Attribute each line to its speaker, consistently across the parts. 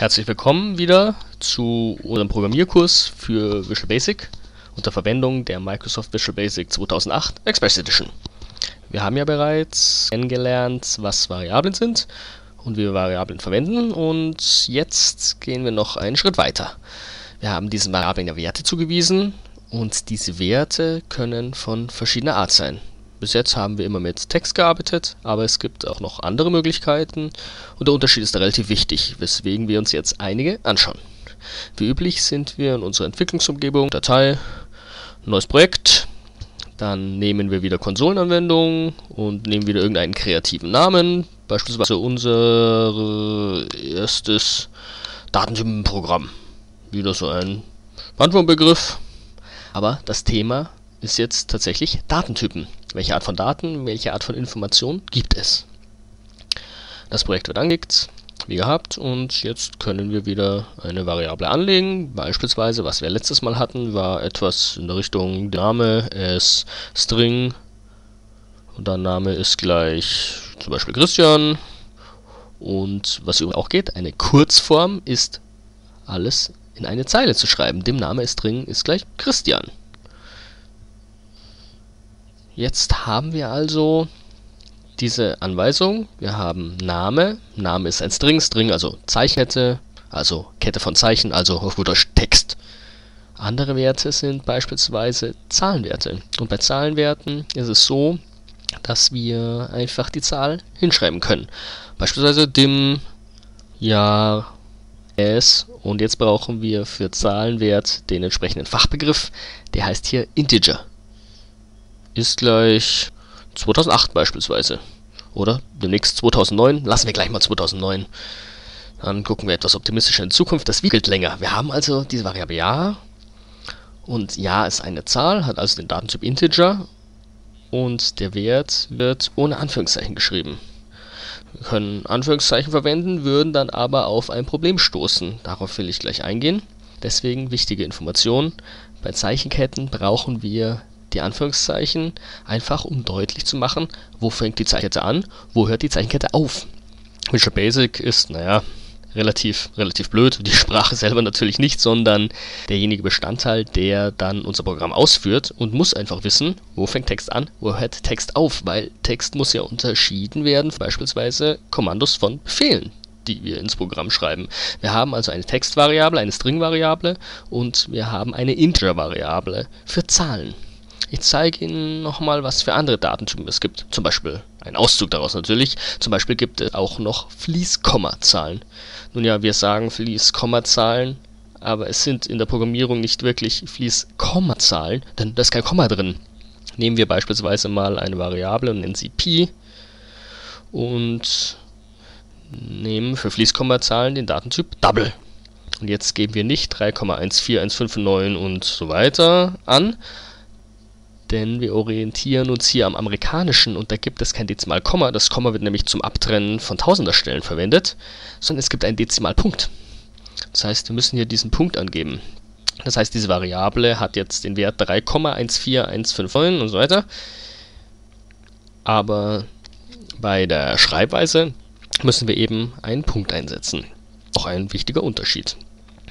Speaker 1: Herzlich willkommen wieder zu unserem Programmierkurs für Visual Basic unter Verwendung der Microsoft Visual Basic 2008 Express Edition. Wir haben ja bereits kennengelernt, was Variablen sind und wie wir Variablen verwenden und jetzt gehen wir noch einen Schritt weiter. Wir haben diesen Variablen ja Werte zugewiesen und diese Werte können von verschiedener Art sein. Bis jetzt haben wir immer mit Text gearbeitet, aber es gibt auch noch andere Möglichkeiten und der Unterschied ist da relativ wichtig, weswegen wir uns jetzt einige anschauen. Wie üblich sind wir in unserer Entwicklungsumgebung, Datei, neues Projekt, dann nehmen wir wieder Konsolenanwendungen und nehmen wieder irgendeinen kreativen Namen, beispielsweise unser erstes Datentypenprogramm. Wieder so ein Bandwurmbegriff. Aber das Thema ist jetzt tatsächlich Datentypen. Welche Art von Daten, welche Art von Information gibt es? Das Projekt wird angelegt, wie gehabt, und jetzt können wir wieder eine Variable anlegen. Beispielsweise, was wir letztes Mal hatten, war etwas in der Richtung Name ist String und dann Name ist gleich zum Beispiel Christian. Und was auch geht, eine Kurzform ist alles in eine Zeile zu schreiben. Dem Name ist String ist gleich Christian. Jetzt haben wir also diese Anweisung. Wir haben Name. Name ist ein String. String also Zeichenkette, also Kette von Zeichen, also auf gut Deutsch Text. Andere Werte sind beispielsweise Zahlenwerte. Und bei Zahlenwerten ist es so, dass wir einfach die Zahl hinschreiben können. Beispielsweise dim Jahr s und jetzt brauchen wir für Zahlenwert den entsprechenden Fachbegriff, der heißt hier Integer ist gleich 2008 beispielsweise. Oder demnächst 2009. Lassen wir gleich mal 2009. Dann gucken wir etwas optimistischer in Zukunft. Das wiegelt länger. Wir haben also diese Variable ja. Und ja ist eine Zahl, hat also den Datentyp Integer. Und der Wert wird ohne Anführungszeichen geschrieben. Wir können Anführungszeichen verwenden, würden dann aber auf ein Problem stoßen. Darauf will ich gleich eingehen. Deswegen wichtige Information. Bei Zeichenketten brauchen wir die Anführungszeichen, einfach um deutlich zu machen, wo fängt die Zeichenkette an, wo hört die Zeichenkette auf. Visual Basic ist, naja, relativ, relativ blöd. Die Sprache selber natürlich nicht, sondern derjenige Bestandteil, der dann unser Programm ausführt und muss einfach wissen, wo fängt Text an, wo hört Text auf, weil Text muss ja unterschieden werden, beispielsweise Kommandos von Befehlen die wir ins Programm schreiben. Wir haben also eine Textvariable, eine Stringvariable und wir haben eine Integer-Variable für Zahlen. Ich zeige Ihnen nochmal, was für andere Datentypen es gibt. Zum Beispiel ein Auszug daraus natürlich. Zum Beispiel gibt es auch noch Fließkommazahlen. Nun ja, wir sagen Fließkommazahlen, aber es sind in der Programmierung nicht wirklich Fließkommazahlen, denn da ist kein Komma drin. Nehmen wir beispielsweise mal eine Variable und nennen sie Pi und nehmen für Fließkommazahlen den Datentyp Double. Und jetzt geben wir nicht 3,14159 und so weiter an, denn wir orientieren uns hier am amerikanischen und da gibt es kein Dezimalkomma. Das Komma wird nämlich zum Abtrennen von Tausenderstellen verwendet, sondern es gibt einen Dezimalpunkt. Das heißt, wir müssen hier diesen Punkt angeben. Das heißt, diese Variable hat jetzt den Wert 3,14159 und so weiter. Aber bei der Schreibweise müssen wir eben einen Punkt einsetzen. Auch ein wichtiger Unterschied.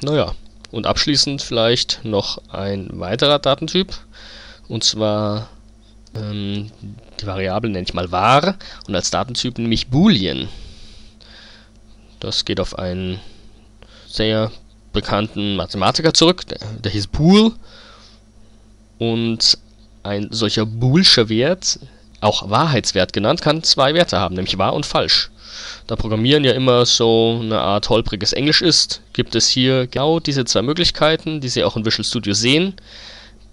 Speaker 1: Naja, und abschließend vielleicht noch ein weiterer Datentyp. Und zwar ähm, die Variable nenne ich mal var und als Datentyp nehme ich boolean. Das geht auf einen sehr bekannten Mathematiker zurück, der, der hieß Boole. Und ein solcher boolscher Wert, auch Wahrheitswert genannt, kann zwei Werte haben, nämlich wahr und falsch. Da Programmieren ja immer so eine Art holpriges Englisch ist, gibt es hier genau diese zwei Möglichkeiten, die Sie auch in Visual Studio sehen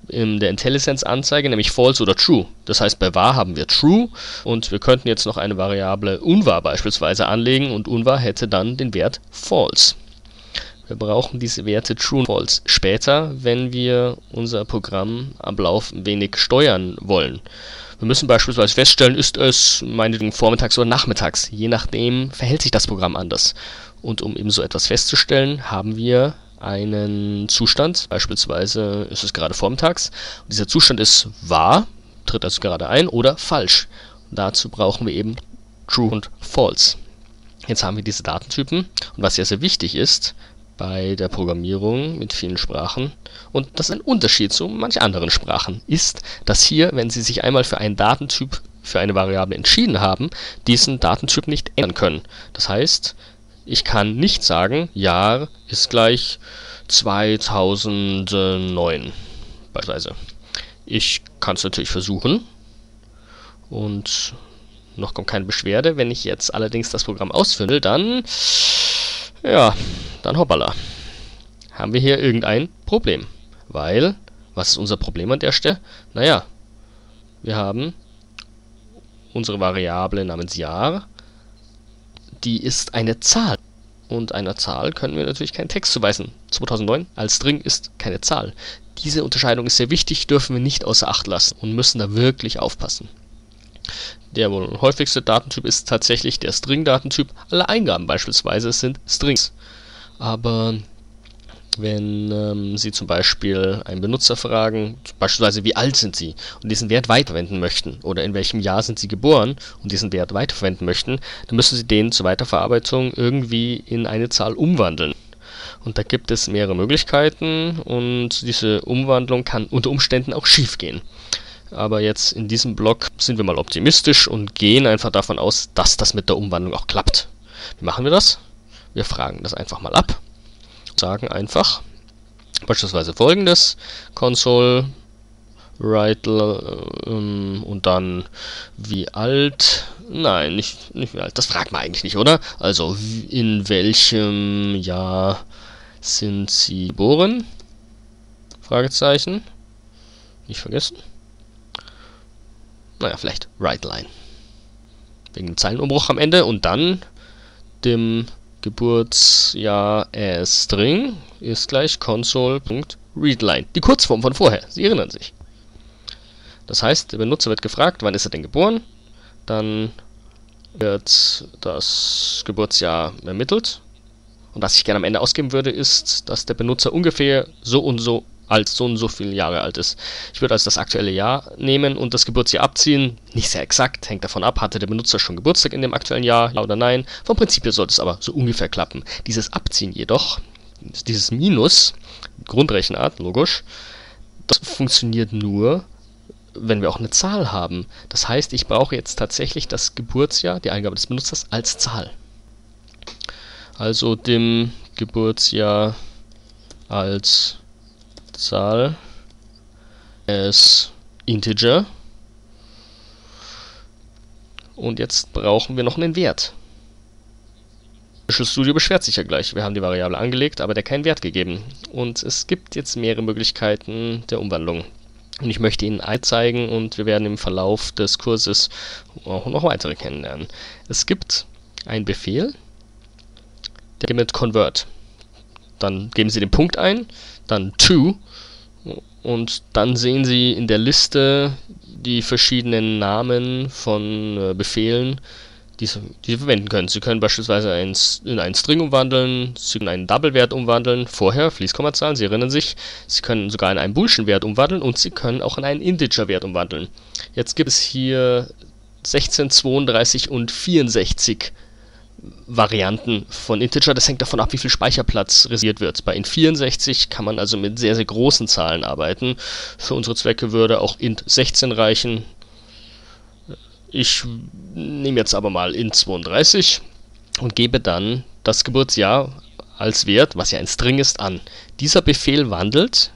Speaker 1: in der IntelliSense-Anzeige, nämlich false oder true. Das heißt, bei wahr haben wir true und wir könnten jetzt noch eine Variable unwahr beispielsweise anlegen und unwahr hätte dann den Wert false. Wir brauchen diese Werte true und false später, wenn wir unser Programmablauf ein wenig steuern wollen. Wir müssen beispielsweise feststellen, ist es meinetwegen vormittags oder nachmittags. Je nachdem verhält sich das Programm anders. Und um eben so etwas festzustellen, haben wir einen Zustand, beispielsweise ist es gerade vormittags, und dieser Zustand ist wahr, tritt also gerade ein, oder falsch. Und dazu brauchen wir eben true und false. Jetzt haben wir diese Datentypen und was sehr, sehr wichtig ist bei der Programmierung mit vielen Sprachen und das ist ein Unterschied zu manch anderen Sprachen, ist, dass hier, wenn Sie sich einmal für einen Datentyp für eine Variable entschieden haben, diesen Datentyp nicht ändern können. Das heißt, ich kann nicht sagen, Jahr ist gleich 2009 beispielsweise. Ich kann es natürlich versuchen und noch kommt keine Beschwerde. Wenn ich jetzt allerdings das Programm will, dann, ja, dann hoppala. Haben wir hier irgendein Problem. Weil, was ist unser Problem an der Stelle? Naja, wir haben unsere Variable namens Jahr, die ist eine Zahl. Und einer Zahl können wir natürlich keinen Text zuweisen. 2009 als String ist keine Zahl. Diese Unterscheidung ist sehr wichtig, dürfen wir nicht außer Acht lassen und müssen da wirklich aufpassen. Der wohl häufigste Datentyp ist tatsächlich der String-Datentyp. Alle Eingaben beispielsweise sind Strings. Aber wenn ähm, Sie zum Beispiel einen Benutzer fragen, beispielsweise wie alt sind Sie und diesen Wert weiterverwenden möchten oder in welchem Jahr sind Sie geboren und diesen Wert weiterverwenden möchten, dann müssen Sie den zur Weiterverarbeitung irgendwie in eine Zahl umwandeln. Und da gibt es mehrere Möglichkeiten und diese Umwandlung kann unter Umständen auch schief gehen. Aber jetzt in diesem Block sind wir mal optimistisch und gehen einfach davon aus, dass das mit der Umwandlung auch klappt. Wie machen wir das? Wir fragen das einfach mal ab. Sagen einfach beispielsweise folgendes: console write ähm, und dann wie alt. Nein, nicht, nicht wie alt. Das fragt man eigentlich nicht, oder? Also in welchem Jahr sind Sie geboren? Fragezeichen. Nicht vergessen. Naja, vielleicht write line. Wegen dem Zeilenumbruch am Ende und dann dem Geburtsjahr string ist gleich console.readline. Die Kurzform von vorher, Sie erinnern sich. Das heißt, der Benutzer wird gefragt, wann ist er denn geboren? Dann wird das Geburtsjahr ermittelt. Und was ich gerne am Ende ausgeben würde, ist, dass der Benutzer ungefähr so und so als so und so viele Jahre alt ist. Ich würde also das aktuelle Jahr nehmen und das Geburtsjahr abziehen. Nicht sehr exakt, hängt davon ab, hatte der Benutzer schon Geburtstag in dem aktuellen Jahr, ja oder nein. Vom Prinzip her sollte es aber so ungefähr klappen. Dieses Abziehen jedoch, dieses Minus, Grundrechenart, logisch, das funktioniert nur, wenn wir auch eine Zahl haben. Das heißt, ich brauche jetzt tatsächlich das Geburtsjahr, die Eingabe des Benutzers, als Zahl. Also dem Geburtsjahr als Zahl as Integer. Und jetzt brauchen wir noch einen Wert. Visual Studio beschwert sich ja gleich. Wir haben die Variable angelegt, aber der keinen Wert gegeben. Und es gibt jetzt mehrere Möglichkeiten der Umwandlung. Und ich möchte Ihnen ein zeigen und wir werden im Verlauf des Kurses auch noch weitere kennenlernen. Es gibt einen Befehl, der mit convert. Dann geben Sie den Punkt ein, dann to und dann sehen Sie in der Liste die verschiedenen Namen von äh, Befehlen, die Sie, die Sie verwenden können. Sie können beispielsweise ein, in einen String umwandeln, Sie können einen Double-Wert umwandeln, vorher Fließkommazahlen, Sie erinnern sich. Sie können sogar in einen Boolean-Wert umwandeln und Sie können auch in einen Integer-Wert umwandeln. Jetzt gibt es hier 16, 32 und 64 Varianten von Integer. Das hängt davon ab, wie viel Speicherplatz reserviert wird. Bei int64 kann man also mit sehr, sehr großen Zahlen arbeiten. Für unsere Zwecke würde auch int16 reichen. Ich nehme jetzt aber mal int32 und gebe dann das Geburtsjahr als Wert, was ja ein String ist, an. Dieser Befehl wandelt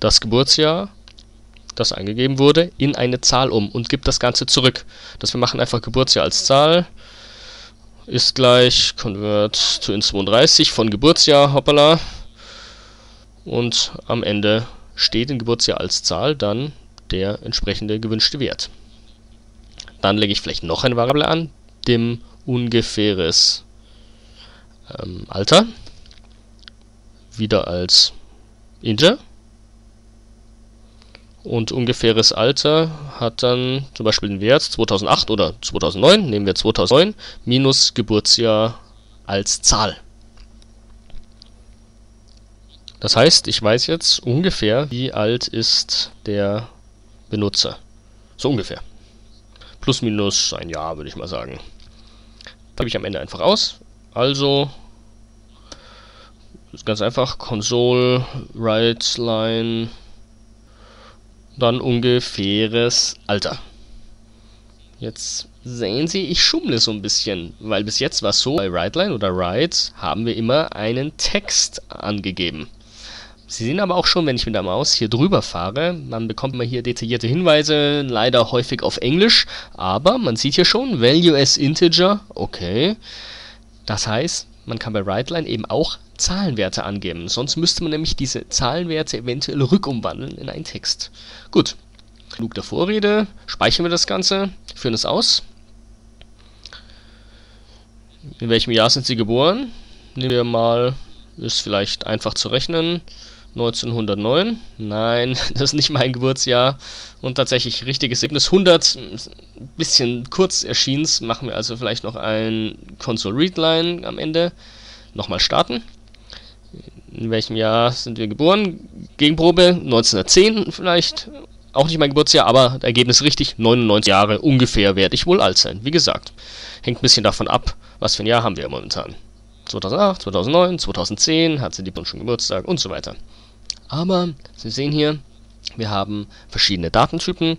Speaker 1: das Geburtsjahr, das eingegeben wurde, in eine Zahl um und gibt das Ganze zurück. Das wir machen einfach Geburtsjahr als Zahl ist gleich convert to int32 von Geburtsjahr, hoppala. Und am Ende steht in Geburtsjahr als Zahl dann der entsprechende gewünschte Wert. Dann lege ich vielleicht noch eine Variable an, dem ungefähres ähm, Alter, wieder als Integer und ungefähres Alter hat dann zum Beispiel den Wert 2008 oder 2009, nehmen wir 2009, minus Geburtsjahr als Zahl. Das heißt, ich weiß jetzt ungefähr, wie alt ist der Benutzer. So ungefähr. Plus minus ein Jahr, würde ich mal sagen. Da gebe ich am Ende einfach aus. Also ist ganz einfach Console Write Line dann ungefähres Alter. Jetzt sehen Sie, ich schummle so ein bisschen, weil bis jetzt war es so, bei WriteLine oder Write haben wir immer einen Text angegeben. Sie sehen aber auch schon, wenn ich mit der Maus hier drüber fahre, man bekommt immer hier detaillierte Hinweise, leider häufig auf Englisch, aber man sieht hier schon, Value as Integer, okay. Das heißt, man kann bei WriteLine eben auch Zahlenwerte angeben, sonst müsste man nämlich diese Zahlenwerte eventuell rückumwandeln in einen Text. Gut, Genug der Vorrede. Speichern wir das Ganze. Führen es aus. In welchem Jahr sind Sie geboren? Nehmen wir mal, ist vielleicht einfach zu rechnen. 1909. Nein, das ist nicht mein Geburtsjahr. Und tatsächlich richtiges Ergebnis 100. Ein bisschen kurz erschien Machen wir also vielleicht noch ein Console Readline am Ende. Nochmal starten. In welchem Jahr sind wir geboren? Gegenprobe 1910 vielleicht auch nicht mein Geburtsjahr, aber Ergebnis richtig, 99 Jahre ungefähr werde ich wohl alt sein. Wie gesagt, hängt ein bisschen davon ab, was für ein Jahr haben wir momentan. 2008, 2009, 2010 hat sie die schon Geburtstag und so weiter. Aber Sie sehen hier, wir haben verschiedene Datentypen.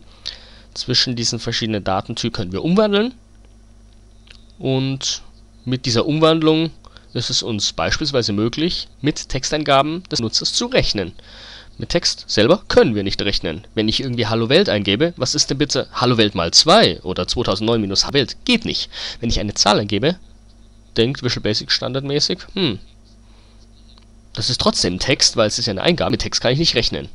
Speaker 1: Zwischen diesen verschiedenen Datentypen können wir umwandeln. Und mit dieser Umwandlung ist es uns beispielsweise möglich, mit Texteingaben des Nutzers zu rechnen. Mit Text selber können wir nicht rechnen. Wenn ich irgendwie Hallo Welt eingebe, was ist denn bitte Hallo Welt mal 2 oder 2009 minus Welt? Geht nicht. Wenn ich eine Zahl eingebe, denkt Visual Basic standardmäßig, hm, das ist trotzdem Text, weil es ist ja eine Eingabe. Mit Text kann ich nicht rechnen.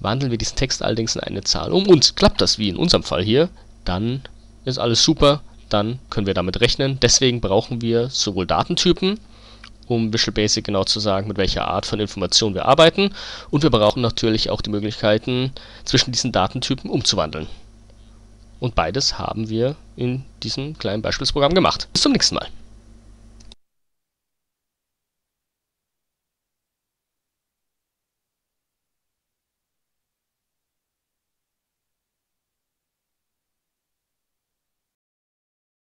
Speaker 1: Wandeln wir diesen Text allerdings in eine Zahl um und klappt das wie in unserem Fall hier, dann ist alles super, dann können wir damit rechnen. Deswegen brauchen wir sowohl Datentypen, um Visual Basic genau zu sagen, mit welcher Art von Information wir arbeiten. Und wir brauchen natürlich auch die Möglichkeiten, zwischen diesen Datentypen umzuwandeln. Und beides haben wir in diesem kleinen Beispielsprogramm gemacht. Bis zum nächsten Mal.